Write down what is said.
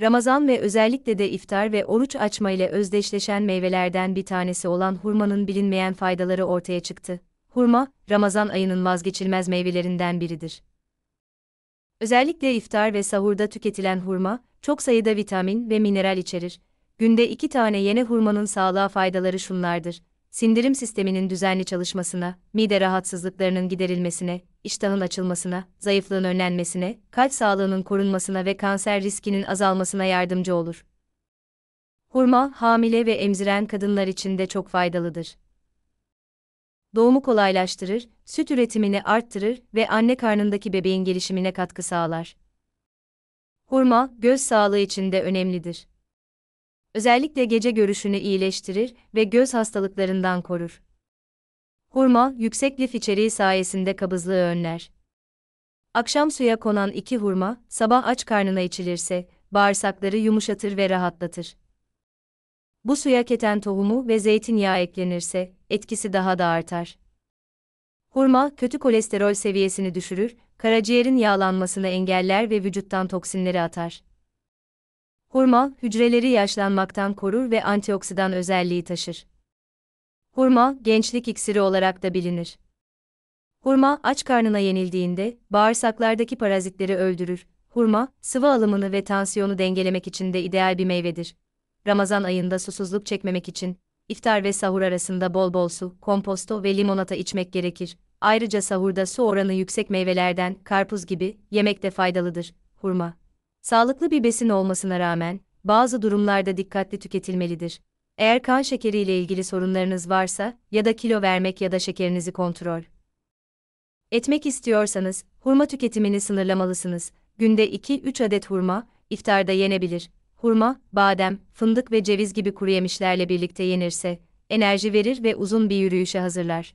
Ramazan ve özellikle de iftar ve oruç açma ile özdeşleşen meyvelerden bir tanesi olan hurmanın bilinmeyen faydaları ortaya çıktı. Hurma, Ramazan ayının vazgeçilmez meyvelerinden biridir. Özellikle iftar ve sahurda tüketilen hurma, çok sayıda vitamin ve mineral içerir. Günde iki tane yene hurmanın sağlığa faydaları şunlardır. Sindirim sisteminin düzenli çalışmasına, mide rahatsızlıklarının giderilmesine, iştahın açılmasına, zayıflığın önlenmesine, kalp sağlığının korunmasına ve kanser riskinin azalmasına yardımcı olur. Hurma, hamile ve emziren kadınlar için de çok faydalıdır. Doğumu kolaylaştırır, süt üretimini arttırır ve anne karnındaki bebeğin gelişimine katkı sağlar. Hurma, göz sağlığı için de önemlidir. Özellikle gece görüşünü iyileştirir ve göz hastalıklarından korur. Hurma, yüksek lif içeriği sayesinde kabızlığı önler. Akşam suya konan iki hurma, sabah aç karnına içilirse, bağırsakları yumuşatır ve rahatlatır. Bu suya keten tohumu ve zeytinyağı eklenirse, etkisi daha da artar. Hurma, kötü kolesterol seviyesini düşürür, karaciğerin yağlanmasını engeller ve vücuttan toksinleri atar. Hurma, hücreleri yaşlanmaktan korur ve antioksidan özelliği taşır. Hurma, gençlik iksiri olarak da bilinir. Hurma, aç karnına yenildiğinde, bağırsaklardaki parazitleri öldürür. Hurma, sıvı alımını ve tansiyonu dengelemek için de ideal bir meyvedir. Ramazan ayında susuzluk çekmemek için, iftar ve sahur arasında bol bol su, komposto ve limonata içmek gerekir. Ayrıca sahurda su oranı yüksek meyvelerden, karpuz gibi, yemek de faydalıdır. Hurma. Sağlıklı bir besin olmasına rağmen, bazı durumlarda dikkatli tüketilmelidir. Eğer kan şekeri ile ilgili sorunlarınız varsa ya da kilo vermek ya da şekerinizi kontrol etmek istiyorsanız, hurma tüketimini sınırlamalısınız. Günde 2-3 adet hurma, iftarda yenebilir. Hurma, badem, fındık ve ceviz gibi kuru yemişlerle birlikte yenirse, enerji verir ve uzun bir yürüyüşe hazırlar.